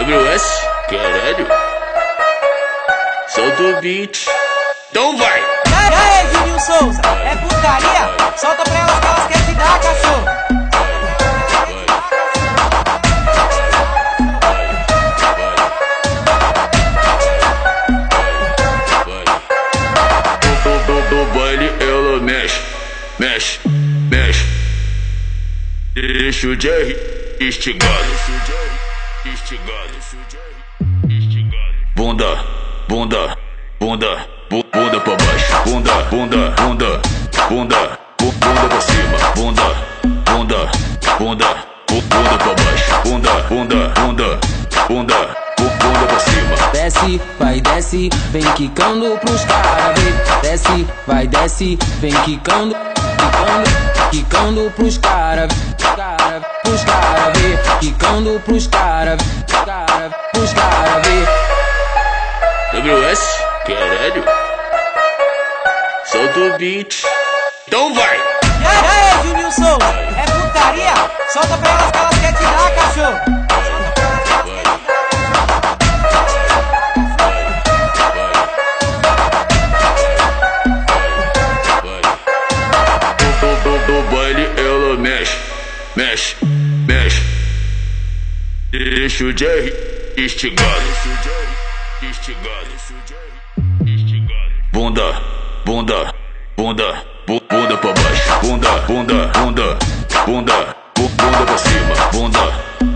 WS, caralho. Solta o beat. Então vai! Aí, Edinho Souza, é putaria? Solta pra elas que elas querem te dar, cachorro. Mexe, mexe, mexe. Deixa o Jerry instigado. Instigado. Bunda, bunda, bunda, bu- bunda pra baixo. Bunda, bunda, bunda, bunda, bu- bunda pra cima. Bunda, bunda, bunda, bu- bunda pra baixo. Bunda, bunda, bunda, bunda, bu- bunda pra cima. Desce, vai, desce, vem quicando pros cara ver. Desce, vai, desce, vem quicando, quicando, quicando pros cara, cara, pros cara Quicando pros cara, cara, pros cara ver. WS, caralho. Solta o beat. Então vai! E aí, Souza, é putaria? Solta pra elas que elas querem te dar, cachorro. No baile ela mexe, mexe. Deixa o Jerry instigado. Bunda, bunda, bunda, bu- bunda pra baixo. Bunda, bunda, bunda, bunda, bu- bunda pra cima. Bunda,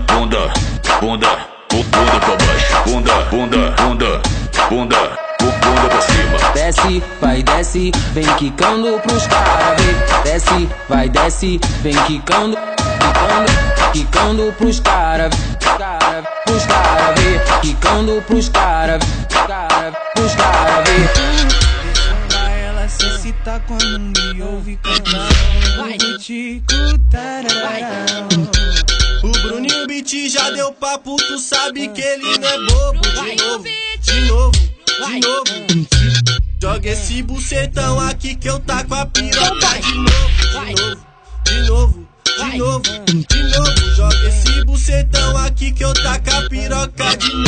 bunda, bunda, bu- bunda pra baixo. Bunda, bunda, bunda, bunda, bu- bunda pra cima. Desce, vai, desce, vem quicando pros cara ver. Desce, vai, desce, vem quicando, quicando, quicando pros cara, cara, pros cara ver. Quicando pros cara, cara, pros cara ver. Pra ela se excitar quando me ouve cantar O Tico tararau O Bruninho Beat já deu papo, tu sabe que ele não é bobo. De novo, de novo, de novo. Joga esse bucetão aqui que eu taco a piroca. De novo, de novo, de novo, de novo, Joga esse bucetão aqui que eu taco a piroca de novo